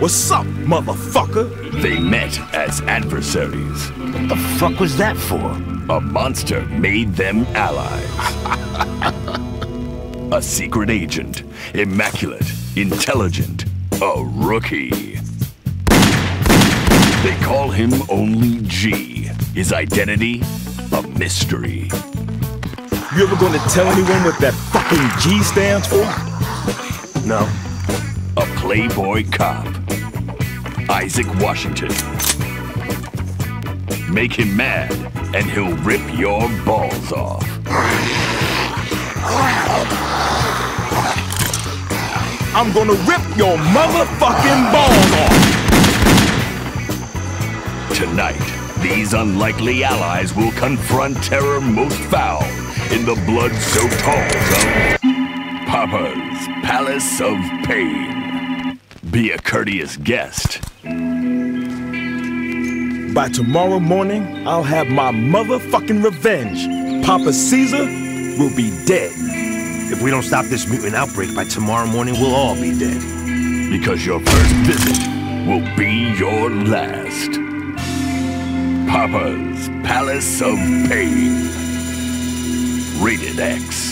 What's up, motherfucker? They met as adversaries. What the fuck was that for? A monster made them allies. a secret agent, immaculate, intelligent, a rookie. They call him only G. His identity, a mystery. You ever gonna tell anyone what that fucking G stands for? No. Playboy cop. Isaac Washington. Make him mad, and he'll rip your balls off. I'm gonna rip your motherfucking balls off! Tonight, these unlikely allies will confront terror most foul in the blood-soaked halls of Papa's Palace of Pain. Be a courteous guest. By tomorrow morning, I'll have my motherfucking revenge. Papa Caesar will be dead. If we don't stop this mutant outbreak by tomorrow morning, we'll all be dead. Because your first visit will be your last. Papa's Palace of Pain. Rated X.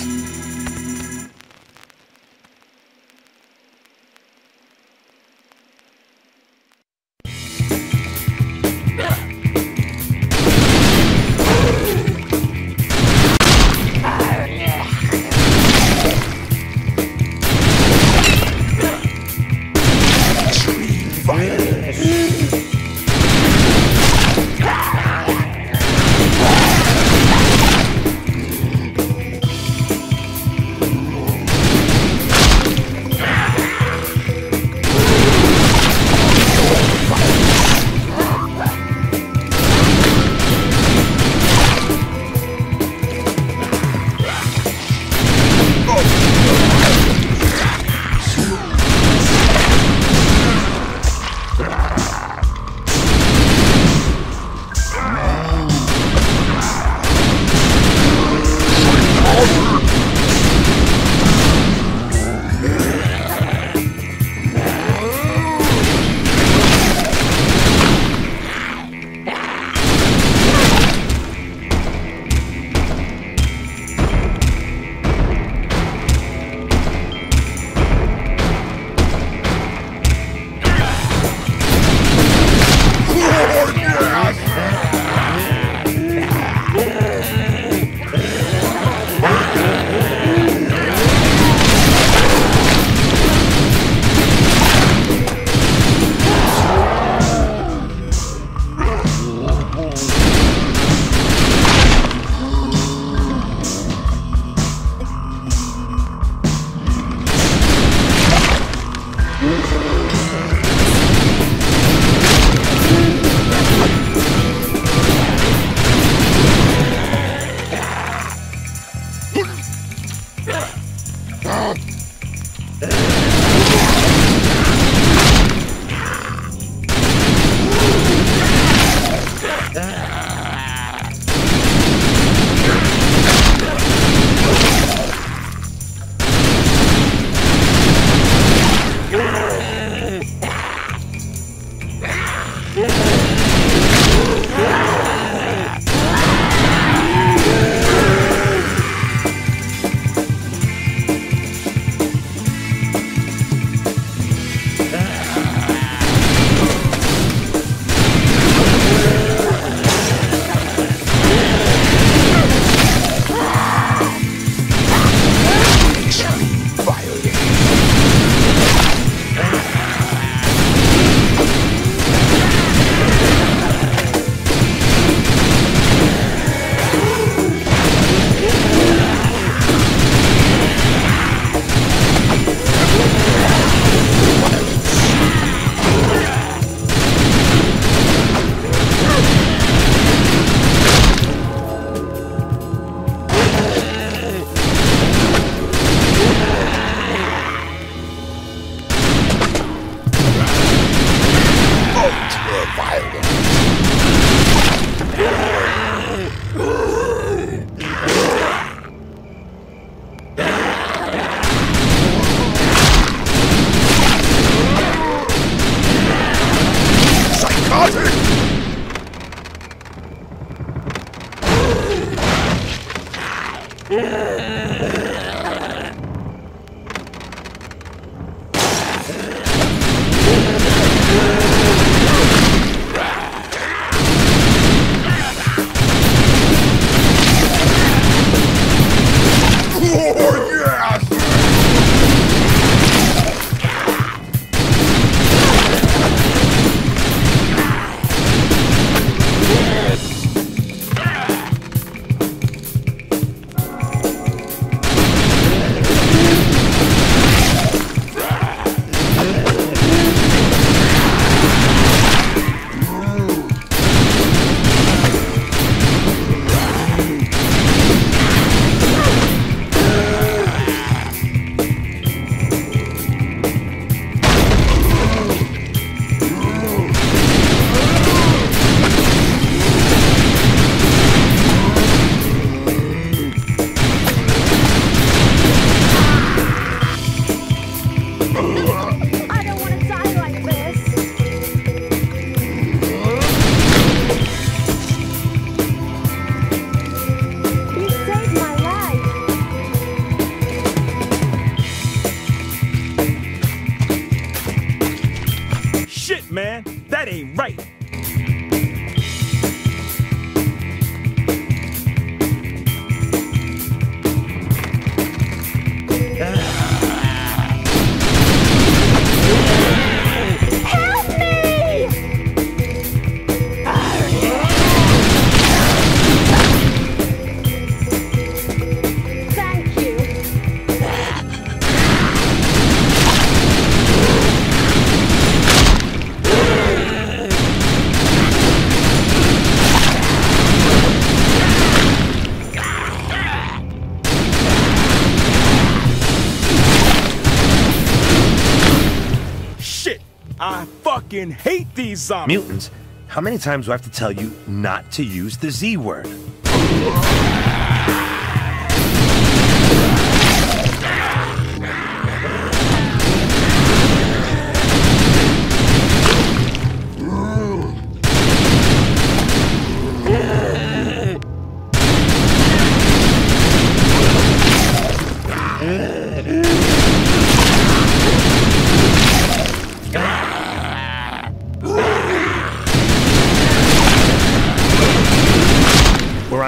fucking hate these zombies. Mutants, how many times do I have to tell you not to use the Z word?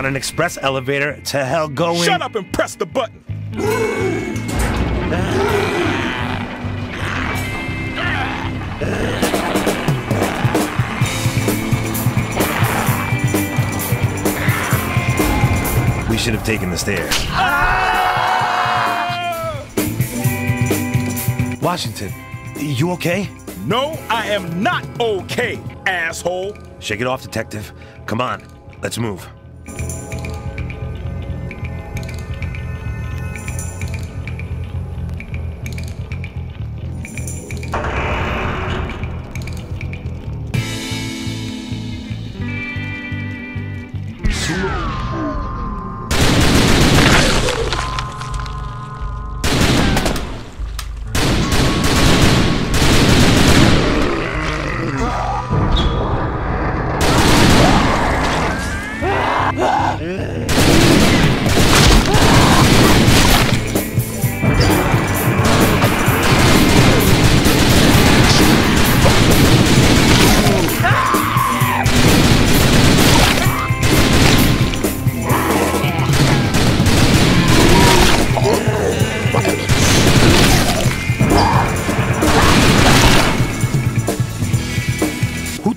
On an express elevator to hell going. Shut up and press the button. We should have taken the stairs. Washington, you okay? No, I am not okay, asshole. Shake it off, detective. Come on, let's move.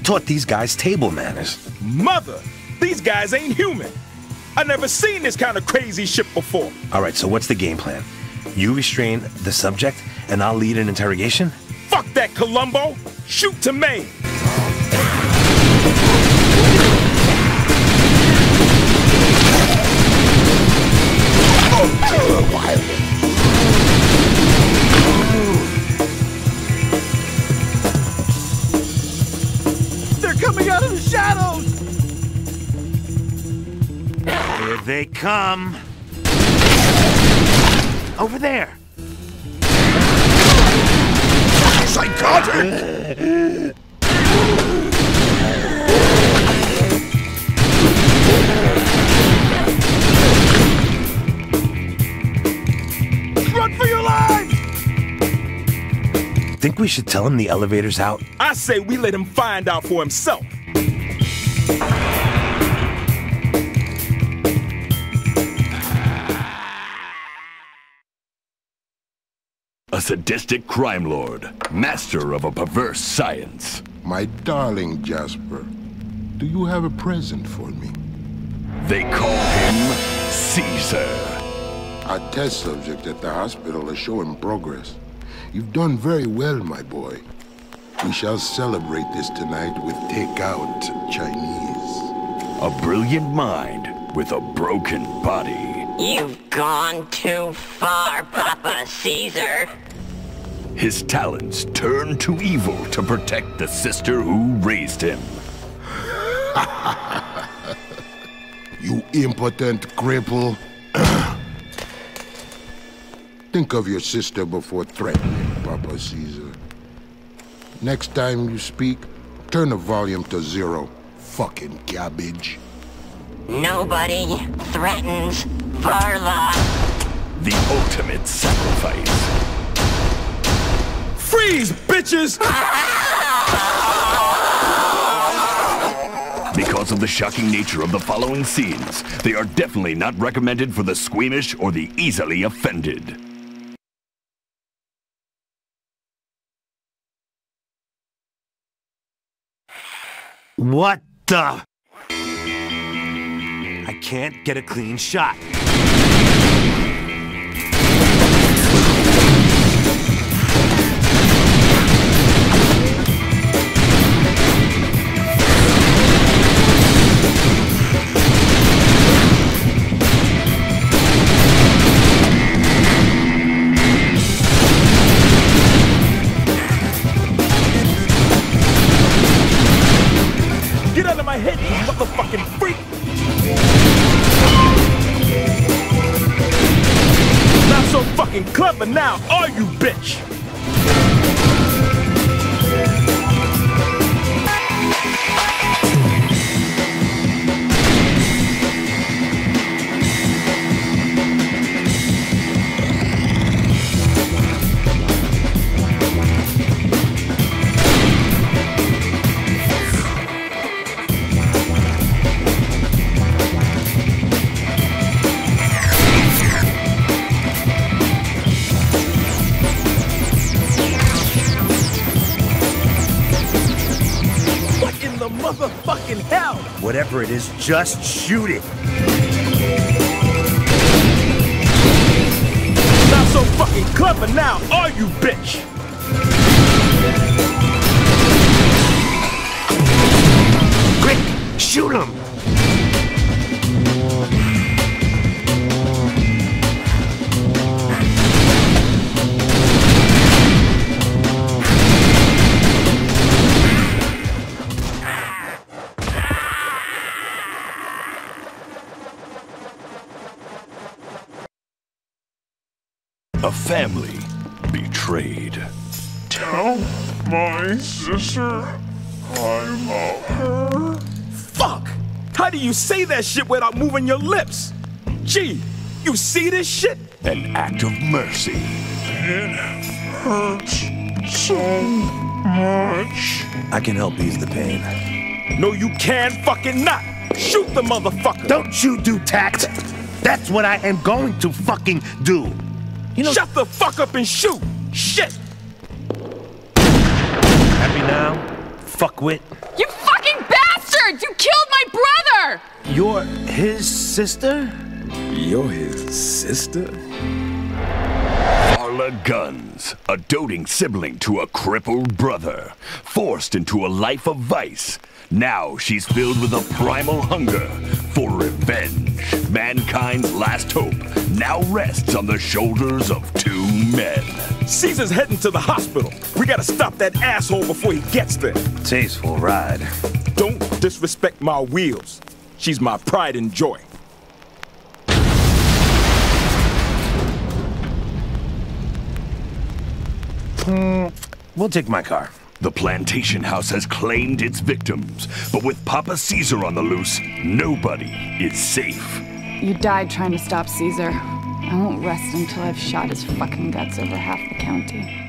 Taught these guys table manners? Mother, these guys ain't human. I never seen this kind of crazy shit before. All right, so what's the game plan? You restrain the subject, and I'll lead an interrogation? Fuck that, Columbo. Shoot to Maine. They come. Over there. Psychotic! Run for your lives! Think we should tell him the elevator's out? I say we let him find out for himself. Sadistic crime lord, master of a perverse science. My darling Jasper, do you have a present for me? They call him Caesar. Our test subject at the hospital is showing progress. You've done very well, my boy. We shall celebrate this tonight with takeout Chinese. A brilliant mind with a broken body. You've gone too far, Papa Caesar. His talents turn to evil to protect the sister who raised him. You impotent cripple. Think of your sister before threatening, Papa. Papa Caesar. Next time you speak, turn the volume to zero. Fucking cabbage. Nobody threatens Varla. The ultimate sacrifice. Freeze, bitches! Because of the shocking nature of the following scenes, they are definitely not recommended for the squeamish or the easily offended. What the? Can't get a clean shot. Now, It is, just shoot it. Not so fucking clever now, are you, bitch? Quick, shoot him. A family betrayed. Tell my sister I love her. Fuck! How do you say that shit without moving your lips? Gee, you see this shit? An act of mercy. It hurts so much. I can help ease the pain. No, you can fucking not! Shoot the motherfucker! Don't you do tact? That's what I am going to fucking do. You know, Shut the fuck up and shoot! Shit! happy now, fuckwit. You fucking bastard! You killed my brother! You're his sister? You're his sister? Varla Guns, a doting sibling to a crippled brother, forced into a life of vice. Now she's filled with a primal hunger for revenge. Mankind's last hope now rests on the shoulders of two men. Caesar's heading to the hospital. We gotta stop that asshole before he gets there. Tasteful ride. Don't disrespect my wheels. She's my pride and joy. Hmm, we'll take my car. The plantation house has claimed its victims, but with Papa Caesar on the loose, nobody is safe. You died trying to stop Caesar. I won't rest until I've shot his fucking guts over half the county.